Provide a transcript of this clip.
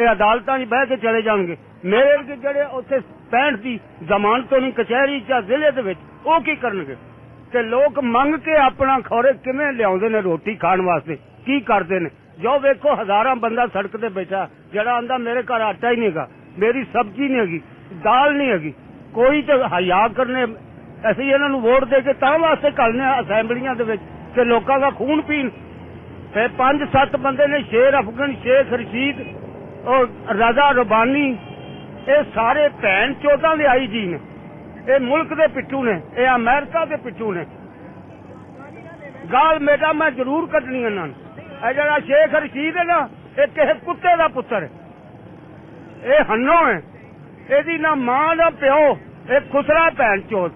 ਇਹ ਅਦਾਲਤਾਂ 'ਚ ਬਹਿ ਕੇ ਚਲੇ ਜਾਣਗੇ। ਮੇਰੇ ਵਰਗੇ ਜਿਹੜੇ ਉੱਥੇ 65 ਦੀ ਜ਼ਮਾਨਤ ਤੋਂ ਨਹੀਂ ਕਚਹਿਰੀ ਚ ਜ਼ਿਲ੍ਹੇ ਦੇ ਵਿੱਚ, ਉਹ ਕੀ ਕਰਨਗੇ? ਤੇ ਲੋਕ ਮੰਗ ਕੇ ਆਪਣਾ ਖੌਰੇ ਕਿਵੇਂ ਲਿਆਉਂਦੇ ਨੇ ਰੋਟੀ ਖਾਣ ਵਾਸਤੇ? ਕੀ ਕਰਦੇ ਨੇ? ਜੋ ਵੇਖੋ, ਹਜ਼ਾਰਾਂ ਬੰਦਾ ਸੜਕ ਤੇ ਬੈਠਾ, ਜਿਹੜਾ ਆਂਦਾ, ਮੇਰੇ ਘਰ ਆਟਾ ਹੀ ਨਹੀਂਗਾ ਮੇਰੀ ਸਬਜ਼ੀ ਨਹੀਂ ਹੈਗੀ, ਦਾਲ ਨਹੀਂ ਹੈਗੀ, ਕੋਈ ਤੇ ਹਯਾ ਕਰਨੇ, ਅਸੀਂ ਇਹਨਾਂ ਨੂੰ ਵੋਟ ਦੇ ਕੇ ਤਾਂ ਵਾਸਤੇ ਕਰਨੇ ਆ ਅਸੈਂਬਲੀਆਂ ਦੇ ਵਿੱਚ ਕਿ ਲੋਕਾਂ ਦਾ ਖੂਨ ਪੀਣ। ਤੇ ਪੰਜ ਸੱਤ ਬੰਦੇ ਨੇ, ਸ਼ੇਰ ਅਫਗਨ, ਸ਼ੇਖ ਰਸ਼ੀਦ ਉਹ ਰਜ਼ਾ ਰਬਾਨੀ ਇਹ ਸਾਰੇ ਭੈਣ ਚੋਦਾਂ ਦੇ ਆਈ ਜੀ ਨੇ ਇਹ ਮੁਲਕ ਦੇ ਪਿੱਛੂ ਨੇ ਇਹ ਅਮਰੀਕਾ ਦੇ ਪਿੱਛੂ ਨੇ ਗਾਲ ਮੇਟਾ ਮੈਂ ਜ਼ਰੂਰ ਕੱਢਣੀ ਇਹਨਾਂ ਨੂੰ ਇਹ ਜਿਹੜਾ ਸ਼ੇਖ ਰਸ਼ੀਦ ਹੈ ਨਾ ਇਹ ਕਿਸੇ ਕੁੱਤੇ ਦਾ ਪੁੱਤਰ ਹੈ ਇਹ ਹੰਨੋ ਹੈ ਇਹਦੀ ਨਾ ਮਾਂ ਨਾ ਪਿਓ ਇਹ ਖੁਸਰਾ ਭੈਣ ਚੋਦ